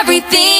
everything.